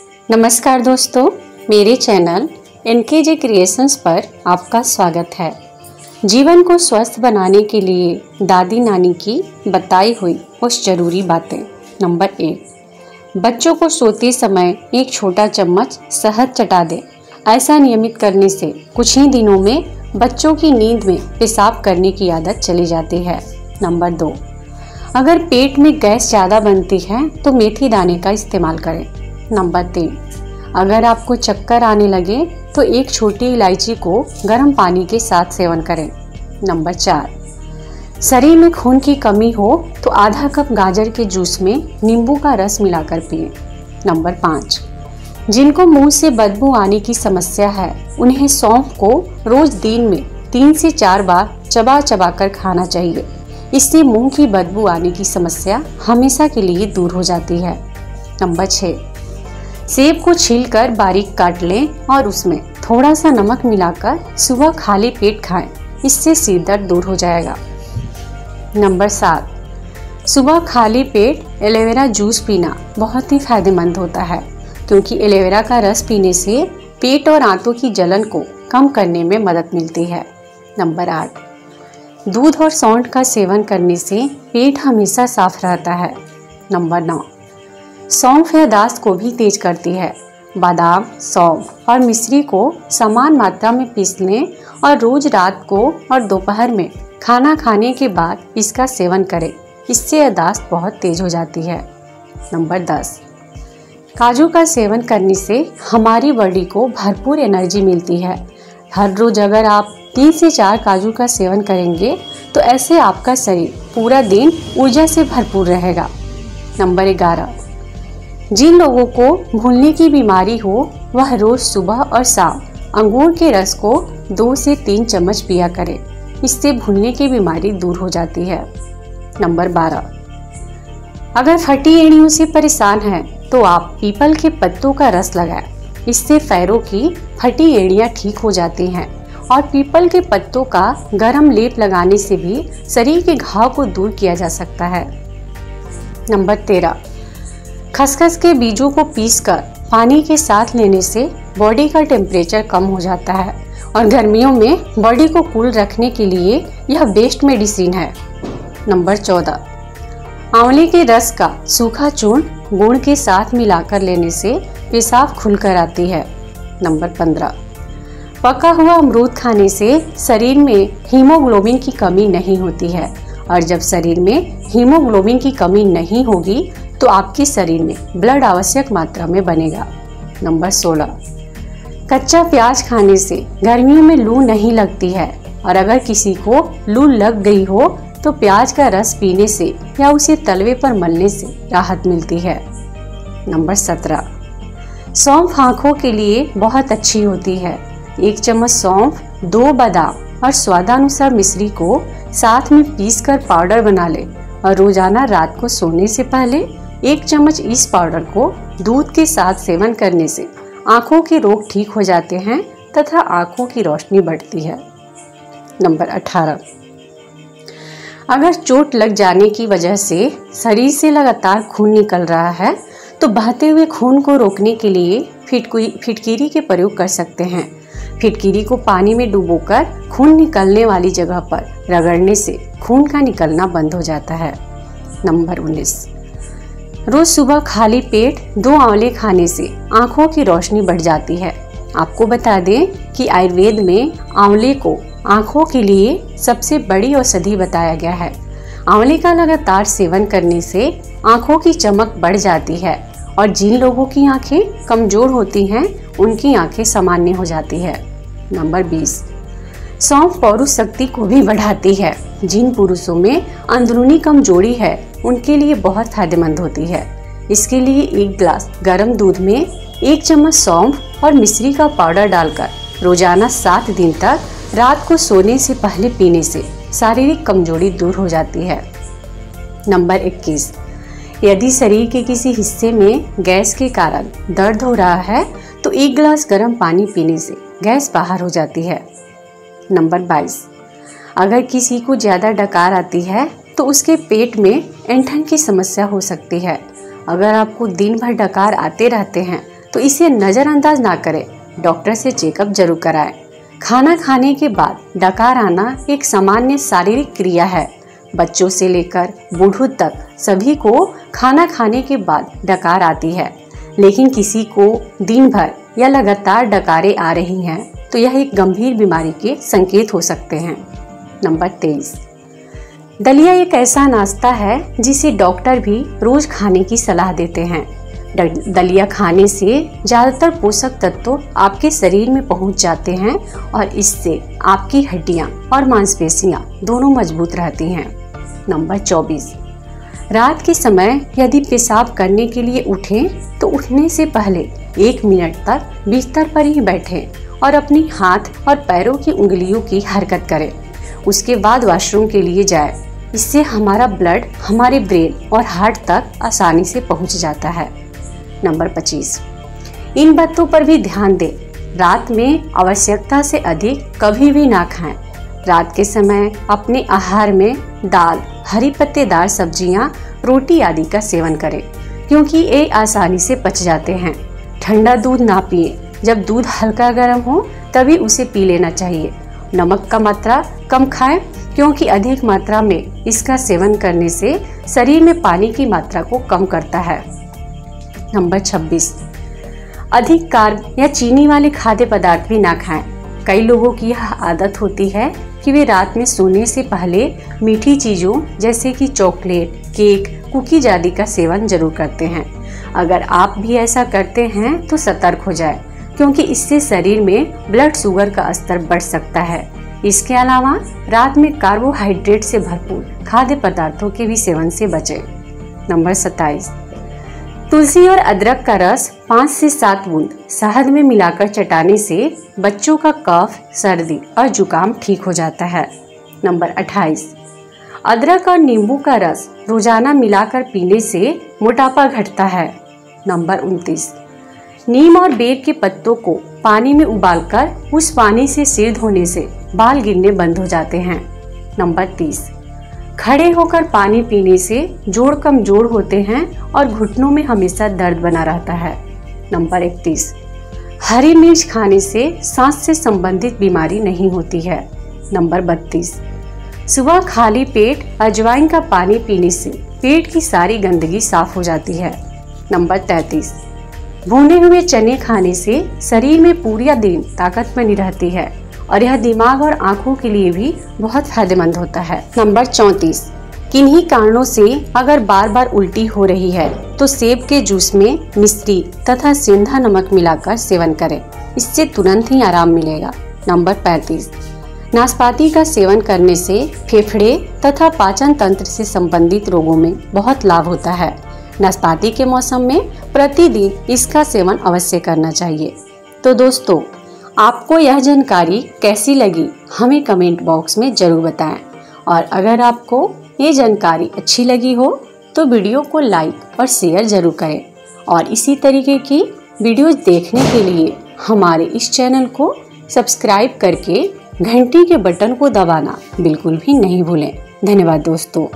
नमस्कार दोस्तों, मेरे चैनल एन के जे क्रिएशंस पर आपका स्वागत है। जीवन को स्वस्थ बनाने के लिए दादी नानी की बताई हुई कुछ ज़रूरी बातें। नंबर एक, बच्चों को सोते समय एक छोटा चम्मच शहद चटा दें। ऐसा नियमित करने से कुछ ही दिनों में बच्चों की नींद में पेशाब करने की आदत चली जाती है। नंबर दो, अगर पेट में गैस ज़्यादा बनती है तो मेथी दाने का इस्तेमाल करें। नंबर तीन अगर आपको चक्कर आने लगे तो एक छोटी इलायची को गर्म पानी के साथ सेवन करें। नंबर चार, शरीर में खून की कमी हो तो आधा कप गाजर के जूस में नींबू का रस मिलाकर पिए। नंबर पाँच, जिनको मुँह से बदबू आने की समस्या है, उन्हें सौंफ को रोज दिन में तीन से चार बार चबा चबा कर खाना चाहिए। इससे मुँह की बदबू आने की समस्या हमेशा के लिए दूर हो जाती है। नंबर छः सेब को छीलकर बारीक काट लें और उसमें थोड़ा सा नमक मिलाकर सुबह खाली पेट खाएँ। इससे सिर दर्द दूर हो जाएगा। नंबर सात, सुबह खाली पेट एलोवेरा जूस पीना बहुत ही फ़ायदेमंद होता है, क्योंकि एलोवेरा का रस पीने से पेट और आंतों की जलन को कम करने में मदद मिलती है। नंबर आठ, दूध और सौंठ का सेवन करने से पेट हमेशा साफ़ रहता है। नंबर नौ सौंफ या दास्त को भी तेज करती है। बादाम, सौंफ और मिश्री को समान मात्रा में पीस लें और रोज रात को और दोपहर में खाना खाने के बाद इसका सेवन करें। इससे यादाश्त बहुत तेज हो जाती है। नंबर दस। काजू का सेवन करने से हमारी बॉडी को भरपूर एनर्जी मिलती है। हर रोज अगर आप तीन से चार काजू का सेवन करेंगे तो ऐसे आपका शरीर पूरा दिन ऊर्जा से भरपूर रहेगा। नंबर ग्यारह। जिन लोगों को भूलने की बीमारी हो, वह रोज सुबह और शाम अंगूर के रस को दो से तीन चम्मच पिया करें। इससे भूलने की बीमारी दूर हो जाती है। नंबर बारह। अगर फटी एड़ियों से परेशान हैं तो आप पीपल के पत्तों का रस लगाएँ। इससे पैरों की फटी एड़ियाँ ठीक हो जाती हैं और पीपल के पत्तों का गरम लेप लगाने से भी शरीर के घाव को दूर किया जा सकता है। नंबर तेरह। खसखस के बीजों को पीसकर पानी के साथ लेने से बॉडी का टेम्परेचर कम हो जाता है और गर्मियों में बॉडी को कूल रखने के लिए यह बेस्ट मेडिसिन है। नंबर चौदह। आंवले के रस का सूखा चूर्ण गुड़ के साथ मिलाकर लेने से पेशाब खुलकर आती है। नंबर पंद्रह। पका हुआ अमरूद खाने से शरीर में हीमोग्लोबिन की कमी नहीं होती है और जब शरीर में हीमोग्लोबिन की कमी नहीं होगी तो आपके शरीर में ब्लड आवश्यक मात्रा में बनेगा। नंबर 16 कच्चा प्याज खाने से गर्मियों में लू नहीं लगती है और अगर किसी को लू लग गई हो तो प्याज का रस पीने से या उसे तलवे पर मलने से राहत मिलती है। नंबर सत्रह। सौंफ आँखों के लिए बहुत अच्छी होती है। एक चम्मच सौंफ, दो बादाम और स्वादानुसार मिश्री को साथ में पीस कर पाउडर बना ले और रोज़ाना रात को सोने से पहले एक चम्मच इस पाउडर को दूध के साथ सेवन करने से आँखों के रोग ठीक हो जाते हैं तथा आँखों की रोशनी बढ़ती है। नंबर 18 अगर चोट लग जाने की वजह से शरीर से लगातार खून निकल रहा है तो बहते हुए खून को रोकने के लिए फिटकीरी के प्रयोग कर सकते हैं। फिटकिरी को पानी में डुबोकर खून निकलने वाली जगह पर रगड़ने से खून का निकलना बंद हो जाता है। नंबर उन्नीस। रोज सुबह खाली पेट दो आंवले खाने से आँखों की रोशनी बढ़ जाती है। आपको बता दें कि आयुर्वेद में आंवले को आँखों के लिए सबसे बड़ी औषधि बताया गया है। आंवले का लगातार सेवन करने से आँखों की चमक बढ़ जाती है और जिन लोगों की आँखें कमज़ोर होती हैं, उनकी आँखें सामान्य हो जाती है। नंबर 20 सौंफ पौरुष शक्ति को भी बढ़ाती है। जिन पुरुषों में अंदरूनी कमज़ोरी है, उनके लिए बहुत फ़ायदेमंद होती है। इसके लिए एक गिलास गर्म दूध में एक चम्मच सौंफ और मिश्री का पाउडर डालकर रोज़ाना सात दिन तक रात को सोने से पहले पीने से शारीरिक कमज़ोरी दूर हो जाती है। नंबर 21 यदि शरीर के किसी हिस्से में गैस के कारण दर्द हो रहा है तो एक गिलास गर्म पानी पीने से गैस बाहर हो जाती है। नंबर 22 अगर किसी को ज़्यादा डकार आती है तो उसके पेट में ऐंठन की समस्या हो सकती है। अगर आपको दिन भर डकार आते रहते हैं तो इसे नज़रअंदाज ना करें। डॉक्टर से चेकअप ज़रूर कराएँ। खाना खाने के बाद डकार आना एक सामान्य शारीरिक क्रिया है। बच्चों से लेकर बूढ़ों तक सभी को खाना खाने के बाद डकार आती है। लेकिन किसी को दिन भर या लगातार डकारे आ रही हैं तो यह एक गंभीर बीमारी के संकेत हो सकते हैं। नंबर तेईस। दलिया एक ऐसा नाश्ता है जिसे डॉक्टर भी रोज खाने की सलाह देते हैं। दलिया खाने से ज़्यादातर पोषक तत्व आपके शरीर में पहुँच जाते हैं और इससे आपकी हड्डियाँ और मांसपेशियाँ दोनों मज़बूत रहती हैं। नंबर 24 रात के समय यदि पेशाब करने के लिए उठें तो उठने से पहले एक मिनट तक बिस्तर पर ही बैठें और अपनी हाथ और पैरों की उंगलियों की हरकत करें। उसके बाद वॉशरूम के लिए जाए। इससे हमारा ब्लड हमारे ब्रेन और हार्ट तक आसानी से पहुँच जाता है। नंबर 25 इन बातों पर भी ध्यान दें। रात में आवश्यकता से अधिक कभी भी ना खाएँ। रात के समय अपने आहार में दाल हरी पत्तेदार सब्ज़ियाँ, रोटी आदि का सेवन करें क्योंकि ये आसानी से पच जाते हैं। ठंडा दूध ना पिए। जब दूध हल्का गर्म हो तभी उसे पी लेना चाहिए। नमक का मात्रा कम खाएँ क्योंकि अधिक मात्रा में इसका सेवन करने से शरीर में पानी की मात्रा को कम करता है। नंबर 26 अधिक कार्ब या चीनी वाले खाद्य पदार्थ भी ना खाएँ। कई लोगों की यह आदत होती है कि वे रात में सोने से पहले मीठी चीज़ों जैसे कि चॉकलेट, केक, कुकीज आदि का सेवन ज़रूर करते हैं। अगर आप भी ऐसा करते हैं तो सतर्क हो जाए, क्योंकि इससे शरीर में ब्लड शुगर का स्तर बढ़ सकता है। इसके अलावा, रात में कार्बोहाइड्रेट से भरपूर खाद्य पदार्थों के भी सेवन से बचें। नंबर सत्ताईस। तुलसी और अदरक का रस पाँच से सात बूंद शहद में मिलाकर चटाने से बच्चों का कफ, सर्दी और जुकाम ठीक हो जाता है। नंबर 28 अदरक और नींबू का रस रोज़ाना मिलाकर पीने से मोटापा घटता है। नंबर 29 नीम और बेर के पत्तों को पानी में उबालकर उस पानी से सिर धोने से बाल गिरने बंद हो जाते हैं। नंबर 30 खड़े होकर पानी पीने से जोड़ कमज़ोर होते हैं और घुटनों में हमेशा दर्द बना रहता है। नंबर इकतीस। हरी मिर्च खाने से सांस से संबंधित बीमारी नहीं होती है। नंबर बत्तीस। सुबह खाली पेट अजवाइन का पानी पीने से पेट की सारी गंदगी साफ़ हो जाती है। नंबर तैतीस। भुने हुए चने खाने से शरीर में पूरा दिन ताकत बनी रहती है और यह दिमाग और आँखों के लिए भी बहुत फ़ायदेमंद होता है। नंबर चौतीस। किन्हीं कारणों से अगर बार बार उल्टी हो रही है तो सेब के जूस में मिश्री तथा सिंधा नमक मिलाकर सेवन करें। इससे तुरंत ही आराम मिलेगा। नंबर पैंतीस। नाशपाती का सेवन करने से फेफड़े तथा पाचन तंत्र से संबंधित रोगों में बहुत लाभ होता है। नाशपाती के मौसम में प्रतिदिन इसका सेवन अवश्य करना चाहिए। तो दोस्तों, आपको यह जानकारी कैसी लगी, हमें कमेंट बॉक्स में ज़रूर बताएँ। और अगर आपको ये जानकारी अच्छी लगी हो तो वीडियो को लाइक और शेयर ज़रूर करें। और इसी तरीके की वीडियोस देखने के लिए हमारे इस चैनल को सब्सक्राइब करके घंटी के बटन को दबाना बिल्कुल भी नहीं भूलें। धन्यवाद दोस्तों।